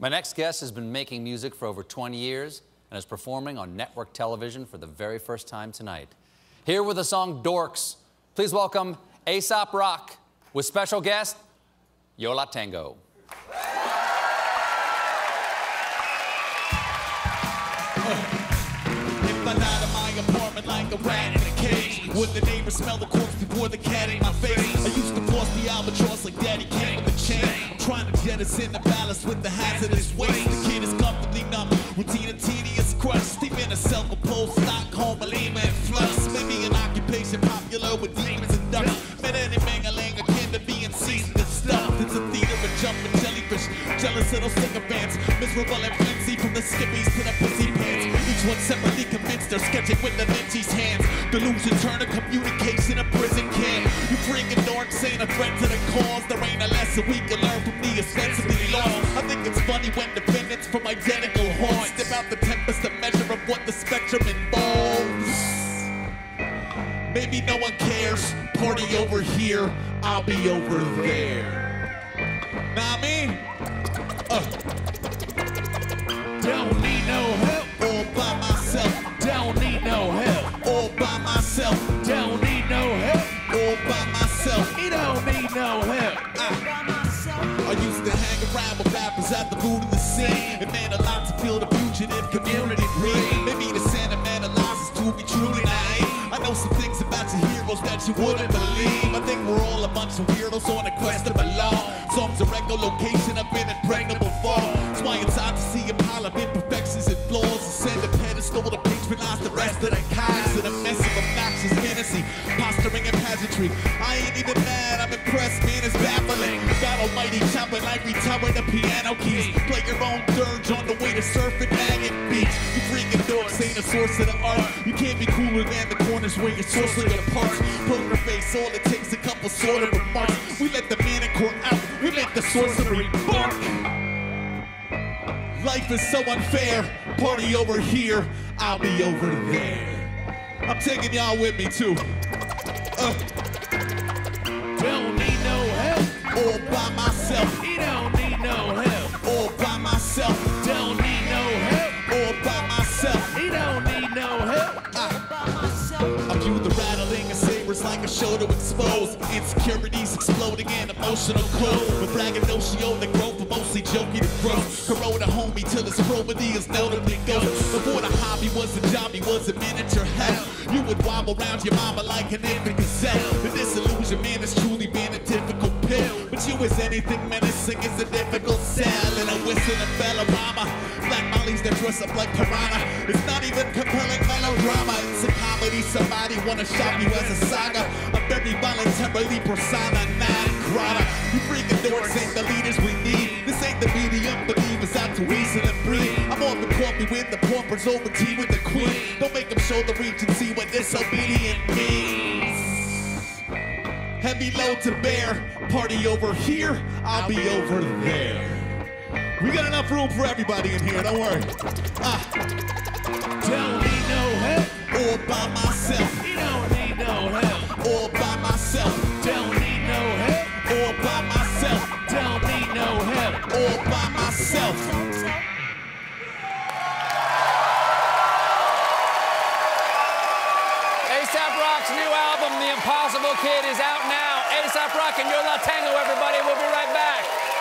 My next guest has been making music for over 20 years and is performing on network television for the very first time tonight. Here with the song Dorks, please welcome Aesop Rock with special guest Yo La Tengo. If I my apartment like a rat in a cage, would the neighbors smell the corpse before the cat ate my face? I used to floss the albatross like Daddy Kane with the chain. I'm trying to jettison the ballast with the hazardous waste. The kid is comfortably numb, routine and tedious quest. Deep in a self-opposed Stockholm, Lima and flux. Maybe an occupation popular with demons and ducks. Met any mangling akin to being seasoned and stuffed. It's a theater of jumping jellyfish, jealous little sycophants. Miserable and from the skippies to the pussy pants. Each one separately convinced they're sketching with da Vinci's hands. Delusion turn to communication, a prison camp. You freaking dorks ain't a threat to the cause. There ain't a lesson we can learn from the ostensibly lost. I think it's funny when defendants from identical haunts step out the tempest, a measure of what the spectrum involves. Maybe no one cares. Party over here, I'll be over there. Nah? Uh. Don't need no help. All by myself. Don't need no help. All by myself. Don't need no help. All by myself. He don't need no help. Ah. I used to hang around with rappers at the root of the scene. It meant a lot to feel the fugitive community breathe. Maybe the sentimentalizes to be truly naive. I know some things about your heroes that you wouldn't believe. I think we're all a bunch of weirdos on a quest to belong. Songs of echolocation have been impregnable pedestal to patronize the rest of the kinds in a mess of obnoxious fantasy, posturing and pageantry. I ain't even mad, I'm impressed, man, it's baffling. God almighty chopping like we tower the piano keys. Play your own dirge on the way to surfing Maggot Beach. You freaking dorks ain't a source of the art. You can't be cooler than the corners where your sourcing the parts. Poker face, all it takes a couple sort of remarks. We let the man in court out, we let the sorcery bark. Life is so unfair. Party over here, I'll be over there. I'm taking y'all with me too. Uh. A show to expose insecurities exploding in emotional code. With braggadocio, and the growth of mostly jokey to growth. Corona homie till his probity is notably ghost. Before the hobby was a job, he was a miniature hell. You would wobble around your mama like an infant gazelle. The disillusionment has truly been a difficult pill. But you is anything menacing is a difficult sell. And a whistle and Bellarama. Black mollies that dress up like piranha. It's not even compelling melodrama. Wanna shop you as a saga. I'm very voluntarily persona non grata. You freaking dorks ain't the leaders we need. This ain't the medium believers out to reason and breathe. I'm on the coffee with the paupers over tea with the queen. Don't make them show the see what disobedient means. Heavy load to bear. Party over here, I'll be over there. We got enough room for everybody in here, don't worry. Ah. Don't need no help. All by myself. By myself. Aesop Rock's new album, The Impossible Kid, is out now. Aesop Rock and Yo La Tengo, everybody. We'll be right back.